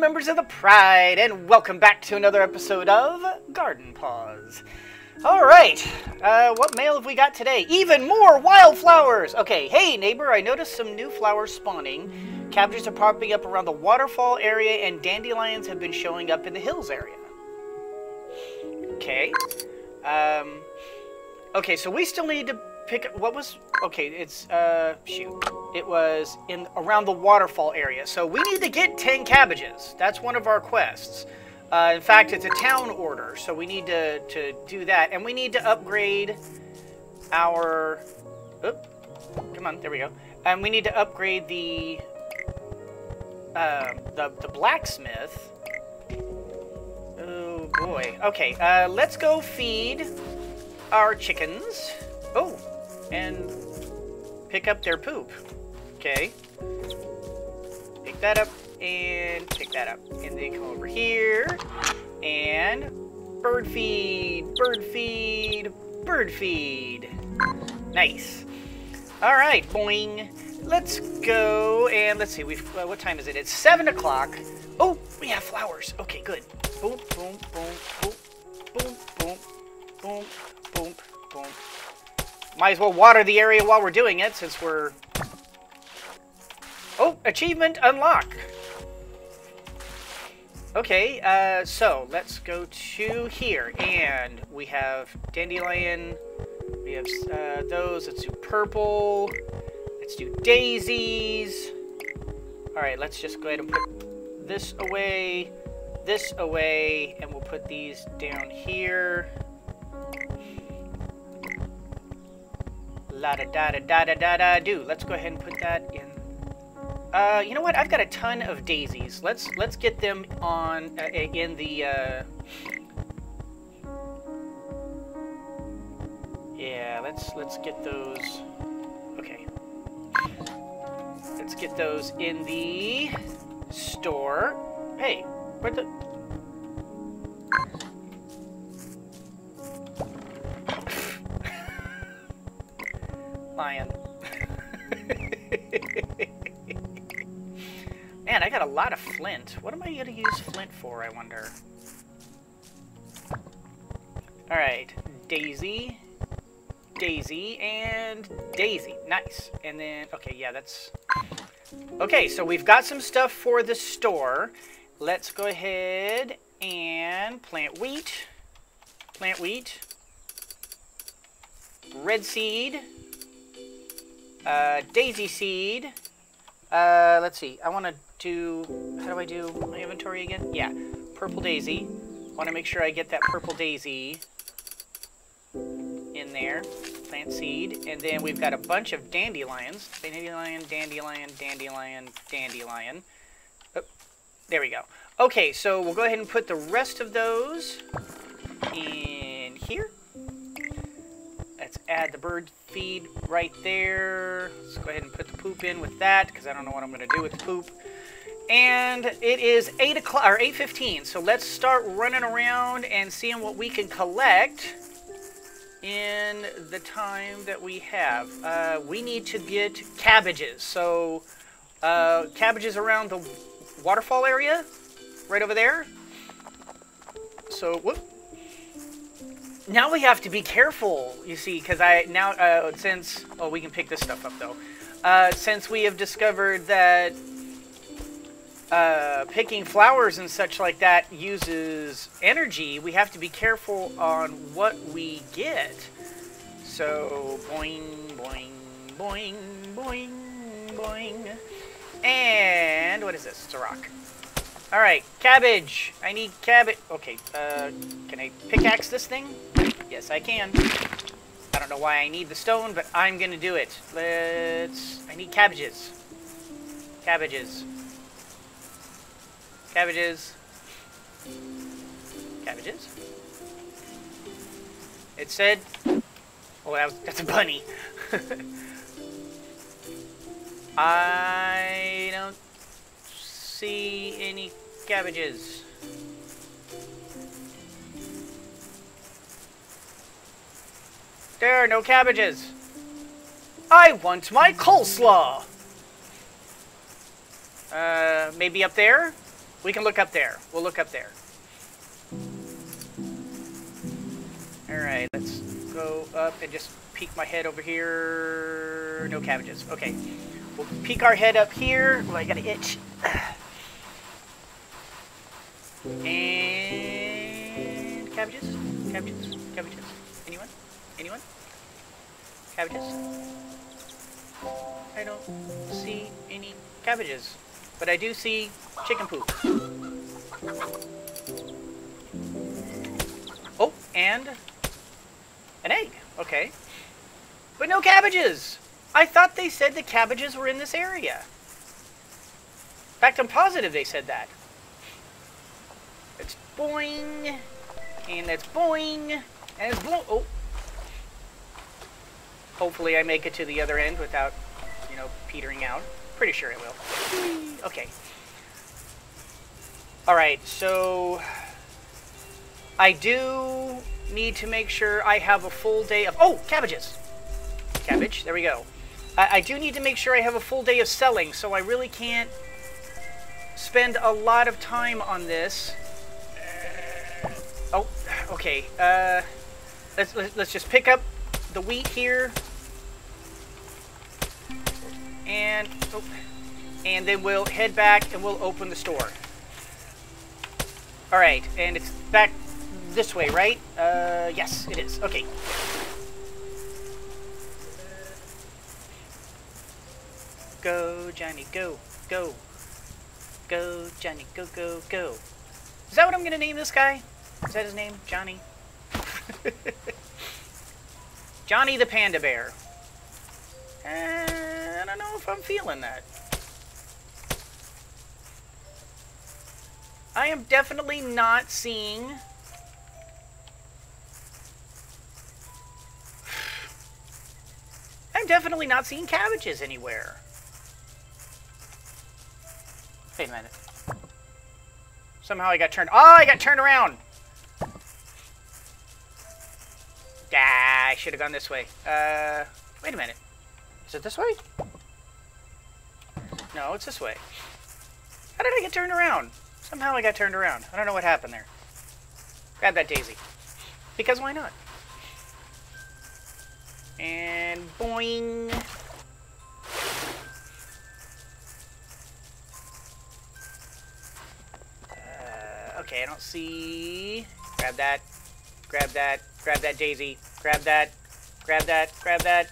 members of the Pride, and welcome back to another episode of Garden Paws. All right, uh, what mail have we got today? Even more wildflowers! Okay, hey neighbor, I noticed some new flowers spawning. Cabbages are popping up around the waterfall area, and dandelions have been showing up in the hills area. Okay. Um, okay, so we still need to pick what was okay it's uh shoot. It was in around the waterfall area. So we need to get 10 cabbages. That's one of our quests. Uh, in fact it's a town order so we need to to do that. And we need to upgrade our oop, come on there we go. And we need to upgrade the uh, the, the blacksmith. Oh boy. Okay uh, let's go feed our chickens. Oh and pick up their poop. Okay. Pick that up and pick that up. And then come over here and bird feed, bird feed, bird feed. Nice. All right, boing. Let's go and let's see. We've what time is it? It's seven o'clock. Oh, we have flowers. Okay, good. Boom, boom, boom, boom, boom, boom, boom, boom, boom. Might as well water the area while we're doing it, since we're... Oh, achievement unlock! Okay, uh, so let's go to here, and we have dandelion, we have uh, those, let's do purple, let's do daisies. Alright, let's just go ahead and put this away, this away, and we'll put these down here. La da da da da da da da do. Let's go ahead and put that in. Uh, you know what? I've got a ton of daisies. Let's let's get them on uh, in the. Uh... Yeah, let's let's get those. Okay. Let's get those in the store. Hey, where the? Man, I got a lot of flint. What am I going to use flint for, I wonder? Alright, Daisy, Daisy, and Daisy. Nice. And then, okay, yeah, that's... Okay, so we've got some stuff for the store. Let's go ahead and plant wheat. Plant wheat. Red seed uh, daisy seed. Uh, let's see. I want to do... How do I do my inventory again? Yeah. Purple daisy. want to make sure I get that purple daisy in there. Plant seed. And then we've got a bunch of dandelions. Dandelion, dandelion, dandelion, dandelion. Oh, there we go. Okay, so we'll go ahead and put the rest of those in here. Let's add the bird feed right there. Let's go ahead and put the poop in with that because I don't know what I'm going to do with the poop. And it is 8 o'clock or 8.15, so let's start running around and seeing what we can collect in the time that we have. Uh, we need to get cabbages. So uh, cabbages around the waterfall area, right over there. So, whoop, now we have to be careful, you see, because I now uh, since oh we can pick this stuff up though, uh, since we have discovered that uh, picking flowers and such like that uses energy, we have to be careful on what we get. So boing boing boing boing boing, and what is this? It's a rock. All right, cabbage. I need cabbage. Okay, uh, can I pickaxe this thing? Yes, I can. I don't know why I need the stone, but I'm gonna do it. Let's... I need cabbages. Cabbages. Cabbages. Cabbages. It said... Oh, that was, that's a bunny. I don't see any cabbages. There are no cabbages. I want my coleslaw. Uh, maybe up there? We can look up there. We'll look up there. Alright, let's go up and just peek my head over here. No cabbages. Okay. We'll peek our head up here. Oh, I got an itch. And cabbages? Cabbages? Cabbages? Anyone? Anyone? Cabbages? I don't see any cabbages. But I do see chicken poop. Oh, and an egg. Okay. But no cabbages! I thought they said the cabbages were in this area. In fact, I'm positive they said that. It's boing, and that's boing, and it's boing. Oh. Hopefully I make it to the other end without, you know, petering out. Pretty sure it will. Okay. Alright, so... I do need to make sure I have a full day of... Oh, cabbages! Cabbage, there we go. I, I do need to make sure I have a full day of selling, so I really can't spend a lot of time on this. Okay. Uh, let's, let's just pick up the wheat here. And, oh, and then we'll head back and we'll open the store. All right, and it's back this way, right? Uh, yes, it is. Okay. Go, Johnny, go, go. Go, Johnny, go, go, go. Is that what I'm going to name this guy? Is that his name? Johnny? Johnny the Panda Bear. Uh, I don't know if I'm feeling that. I am definitely not seeing I'm definitely not seeing cabbages anywhere. Wait a minute. Somehow I got turned. Oh, I got turned around. I should have gone this way. Uh, wait a minute. Is it this way? No, it's this way. How did I get turned around? Somehow I got turned around. I don't know what happened there. Grab that daisy. Because why not? And boing. Uh, okay, I don't see... Grab that. Grab that. Grab that daisy. Grab that. Grab that. Grab that.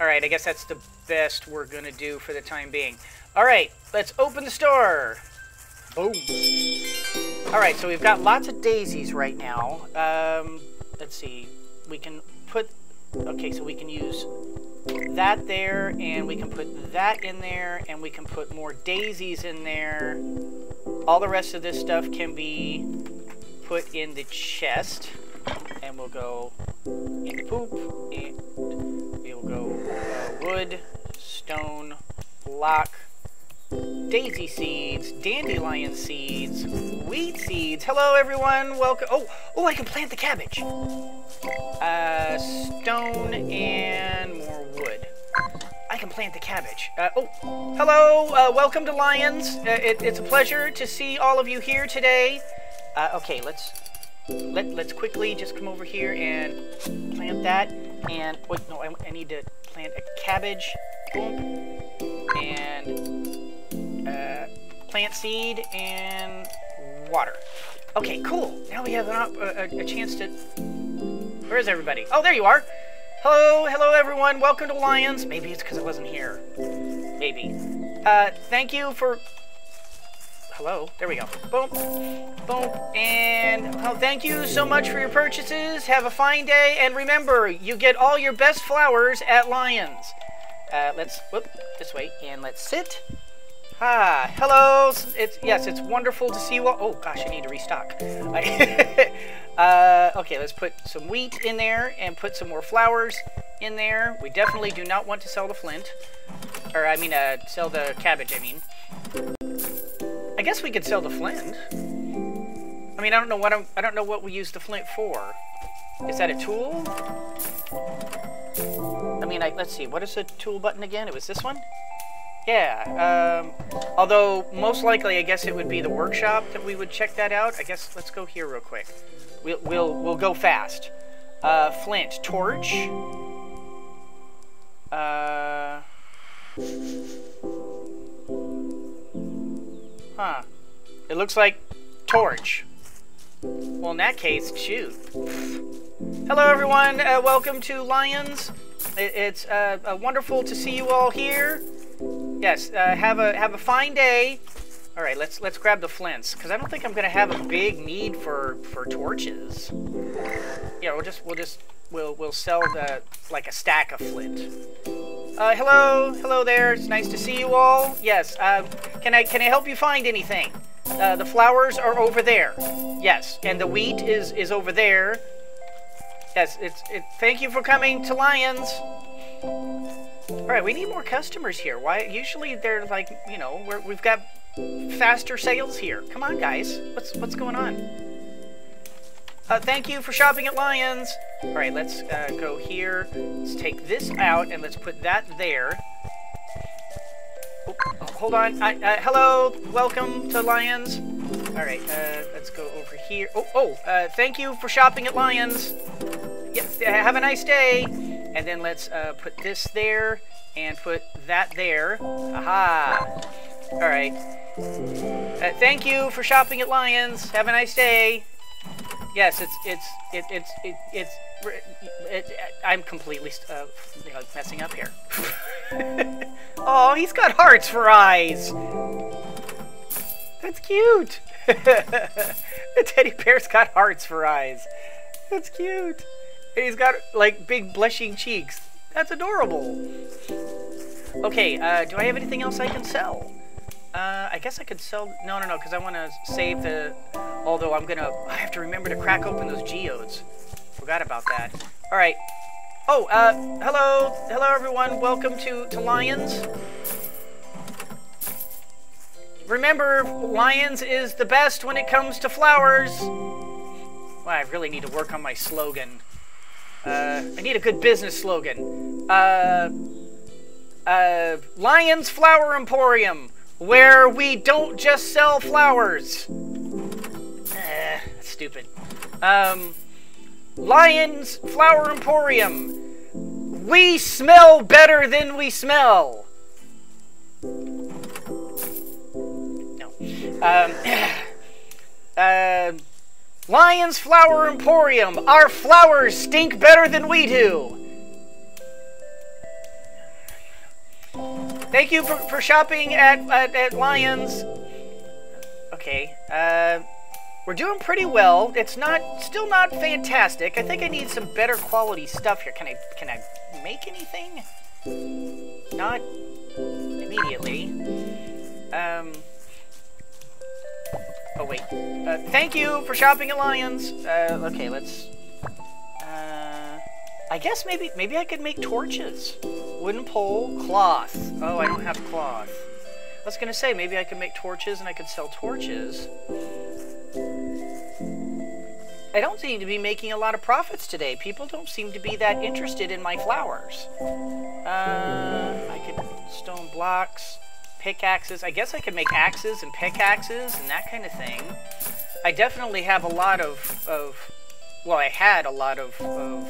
Alright, I guess that's the best we're going to do for the time being. Alright, let's open the store. Boom. Alright, so we've got lots of daisies right now. Um, let's see. We can put... Okay, so we can use that there, and we can put that in there, and we can put more daisies in there. All the rest of this stuff can be put in the chest, and we'll go in poop, and we'll go uh, wood, stone, block, daisy seeds, dandelion seeds, wheat seeds. Hello, everyone. Welcome. Oh, oh, I can plant the cabbage. Uh, stone and more wood. I can plant the cabbage. Uh, oh, hello. Uh, welcome to Lions. Uh, it, it's a pleasure to see all of you here today. Uh, okay, let's let let's quickly just come over here and plant that. And wait, no, I, I need to plant a cabbage. Boom. And uh, plant seed and water. Okay, cool. Now we have an, a, a chance to. Where is everybody? Oh, there you are. Hello, hello everyone. Welcome to Lions. Maybe it's because I wasn't here. Maybe. Uh, thank you for hello. There we go. Boom, boom, and oh, thank you so much for your purchases. Have a fine day, and remember, you get all your best flowers at Lions. Uh, let's whoop this way, and let's sit. Ah, hello. It's yes, it's wonderful to see you all. Oh gosh, I need to restock. uh, okay, let's put some wheat in there and put some more flowers in there. We definitely do not want to sell the flint, or I mean, uh, sell the cabbage. I mean. I guess we could sell the flint. I mean, I don't know what I'm, I don't know what we use the flint for. Is that a tool? I mean, I, let's see. What is the tool button again? It was this one. Yeah, um, although most likely I guess it would be the workshop that we would check that out. I guess let's go here real quick. We'll, we'll, we'll go fast. Uh, flint, torch. Uh... Huh. It looks like torch. Well, in that case, shoot. Hello, everyone. Uh, welcome to Lions. It, it's uh, uh, wonderful to see you all here. Yes, uh, have a have a fine day. All right, let's let's grab the flints because I don't think I'm gonna have a big need for for torches. Yeah, we'll just we'll just we'll we'll sell the like a stack of flint. Uh, hello, hello there. It's nice to see you all. Yes. Uh, can I can I help you find anything? Uh, the flowers are over there. Yes, and the wheat is is over there. Yes, it's it. Thank you for coming to Lions. All right, we need more customers here. Why? Usually they're like, you know, we're, we've got faster sales here. Come on, guys. What's what's going on? Uh, thank you for shopping at Lions. All right, let's uh, go here. Let's take this out and let's put that there. Oh, hold on. Uh, hello, welcome to Lions. All right, uh, let's go over here. Oh, oh, uh, thank you for shopping at Lions. Yeah, have a nice day. And then let's uh, put this there and put that there. Aha. All right. Uh, thank you for shopping at Lions. Have a nice day. Yes, it's it's it, it's it, it's it, I'm completely uh, messing up here. oh, he's got hearts for eyes. That's cute. the teddy bear's got hearts for eyes. That's cute. And he's got like big blushing cheeks. That's adorable. Okay, uh, do I have anything else I can sell? Uh, I guess I could sell... No, no, no, because I want to save the... Although I'm going to... I have to remember to crack open those geodes. Forgot about that. All right. Oh, uh, hello. Hello, everyone. Welcome to, to Lions. Remember, Lions is the best when it comes to flowers. Well, I really need to work on my slogan. Uh, I need a good business slogan. Uh, uh, Lions Flower Emporium, where we don't just sell flowers. Eh, stupid. Um, Lions Flower Emporium, we smell better than we smell. No. Um, uh, Lions Flower Emporium, our flowers stink better than we do. Thank you for, for shopping at, at, at Lions. Okay, uh, we're doing pretty well. It's not, still not fantastic. I think I need some better quality stuff here. Can I, can I make anything? Not immediately. Um, Oh, wait. Uh, thank you for shopping at Lions. Uh, okay, let's... Uh, I guess maybe maybe I could make torches. Wooden pole, cloth. Oh, I don't have cloth. I was to say, maybe I could make torches and I could sell torches. I don't seem to be making a lot of profits today. People don't seem to be that interested in my flowers. Uh, I could stone blocks pickaxes. I guess I could make axes and pickaxes and that kind of thing. I definitely have a lot of, of well, I had a lot of, of,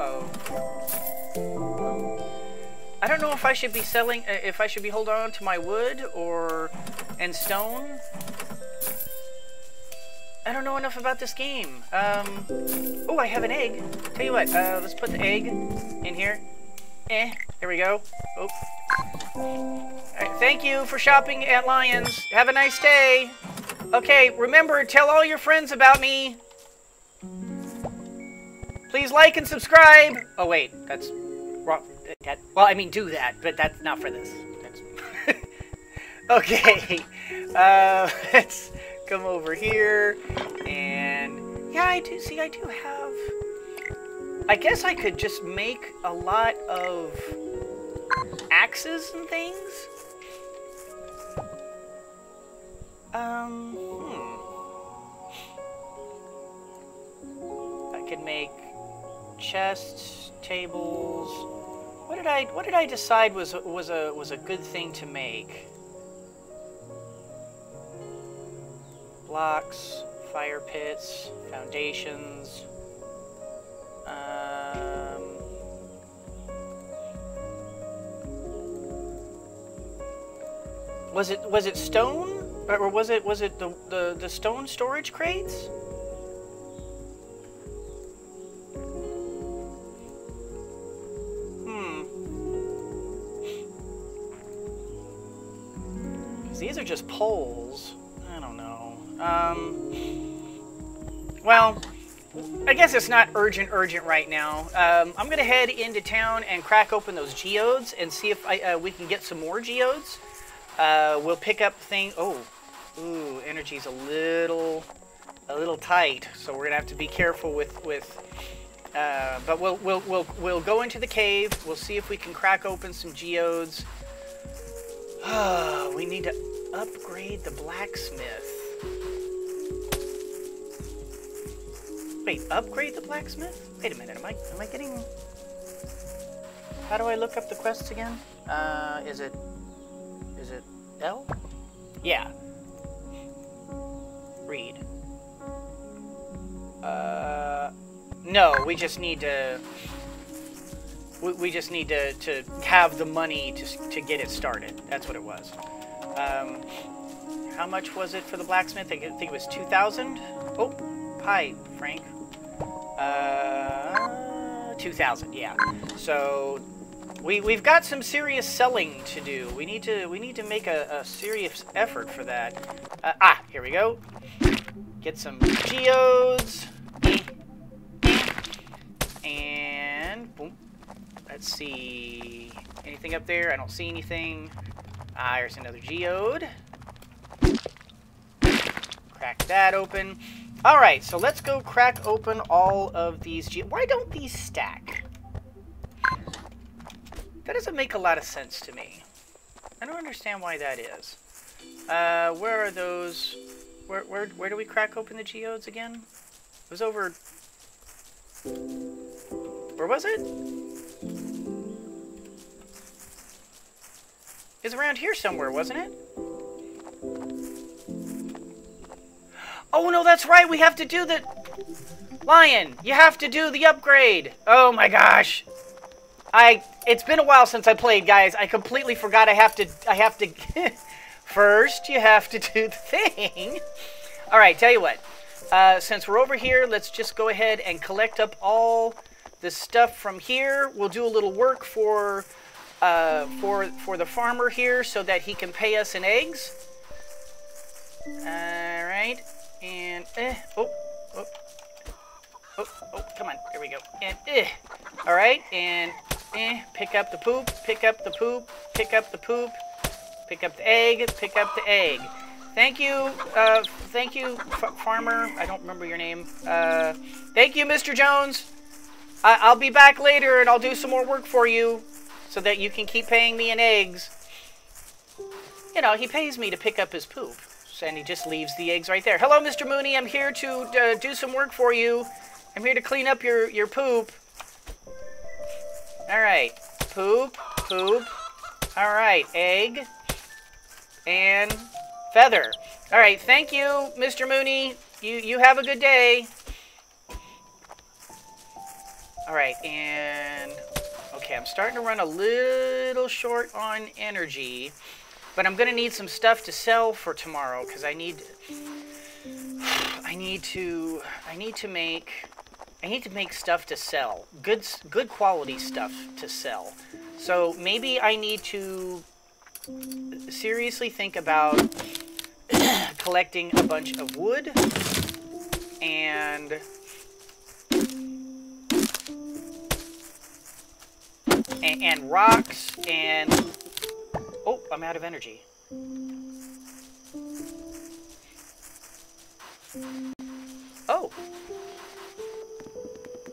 of, I don't know if I should be selling, uh, if I should be holding on to my wood or, and stone. I don't know enough about this game. Um, oh, I have an egg. Tell you what, uh, let's put the egg in here. Eh, here we go. Oh. Right, thank you for shopping at Lions. Have a nice day. Okay, remember, tell all your friends about me. Please like and subscribe. Oh, wait, that's wrong. That, well, I mean, do that, but that's not for this. okay, uh, let's come over here. And, yeah, I do, see, I do have I guess I could just make a lot of axes and things. Um, hmm. I could make chests, tables. What did I what did I decide was was a was a good thing to make? Blocks, fire pits, foundations. Um, was it was it stone or was it was it the the, the stone storage crates? Guess it's not urgent, urgent right now. Um, I'm going to head into town and crack open those geodes and see if I, uh, we can get some more geodes. Uh, we'll pick up thing. Oh, ooh, energy's a little, a little tight, so we're gonna have to be careful with with. Uh, but we'll we'll we'll we'll go into the cave. We'll see if we can crack open some geodes. we need to upgrade the blacksmith. Wait, upgrade the blacksmith? Wait a minute, am I am I getting How do I look up the quests again? Uh is it is it L? Yeah. Read. Uh no, we just need to we, we just need to, to have the money to, to get it started. That's what it was. Um, how much was it for the blacksmith? I think it was 2,000. Oh, hi, Frank. Uh, 2,000, yeah. So we, we've got some serious selling to do. We need to we need to make a, a serious effort for that. Uh, ah, here we go. Get some geodes. And boom. Let's see. Anything up there? I don't see anything. Ah, here's another geode. Crack that open. All right, so let's go crack open all of these. Why don't these stack? That doesn't make a lot of sense to me. I don't understand why that is. Uh, where are those? Where, where, where do we crack open the geodes again? It was over... Where was it? it? is around here somewhere, wasn't it? Oh, no, that's right. We have to do the... Lion, you have to do the upgrade. Oh, my gosh. I... It's been a while since I played, guys. I completely forgot I have to... I have to... First, you have to do the thing. All right, tell you what. Uh, since we're over here, let's just go ahead and collect up all the stuff from here. We'll do a little work for uh, for, for the farmer here so that he can pay us in eggs. Alright, and, eh, oh, oh, oh, oh, come on, there we go, and, eh, alright, and, eh, pick up the poop, pick up the poop, pick up the poop, pick up the egg, pick up the egg. Thank you, uh, thank you, farmer, I don't remember your name, uh, thank you, Mr. Jones. I I'll be back later and I'll do some more work for you so that you can keep paying me in eggs. You know, he pays me to pick up his poop. And he just leaves the eggs right there. Hello, Mr. Mooney. I'm here to uh, do some work for you. I'm here to clean up your, your poop. All right. Poop, poop. All right. Egg. And feather. All right. Thank you, Mr. Mooney. You, you have a good day. All right. And Okay, I'm starting to run a little short on energy, but I'm gonna need some stuff to sell for tomorrow because I need, I need to, I need to make, I need to make stuff to sell, good, good quality stuff to sell. So maybe I need to seriously think about collecting a bunch of wood and, and rocks and... Oh, I'm out of energy. Oh.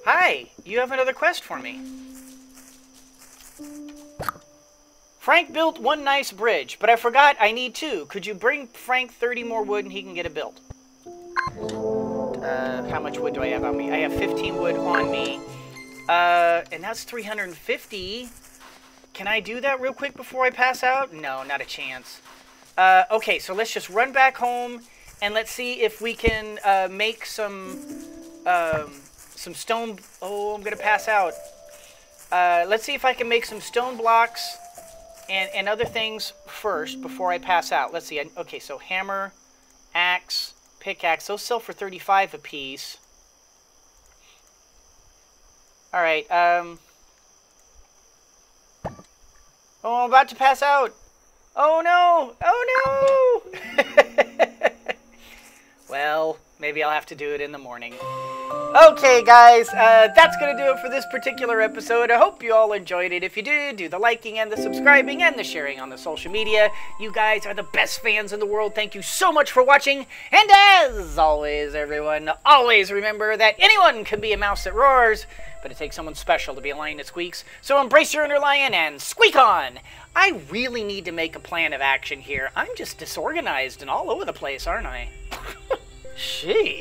Hi, you have another quest for me. Frank built one nice bridge, but I forgot I need two. Could you bring Frank 30 more wood and he can get it built? Uh, how much wood do I have on me? I have 15 wood on me. Uh, and that's 350. Can I do that real quick before I pass out? No, not a chance. Uh, okay, so let's just run back home and let's see if we can uh, make some um, some stone. Oh, I'm gonna pass out. Uh, let's see if I can make some stone blocks and, and other things first before I pass out. Let's see. Okay, so hammer, axe, pickaxe. Those sell for 35 apiece. All right. Um. Oh, I'm about to pass out. Oh no! Oh no! well, maybe I'll have to do it in the morning. Okay, guys, uh, that's going to do it for this particular episode. I hope you all enjoyed it. If you did, do the liking and the subscribing and the sharing on the social media. You guys are the best fans in the world. Thank you so much for watching. And as always, everyone, always remember that anyone can be a mouse that roars, but it takes someone special to be a lion that squeaks. So embrace your inner lion and squeak on! I really need to make a plan of action here. I'm just disorganized and all over the place, aren't I? She.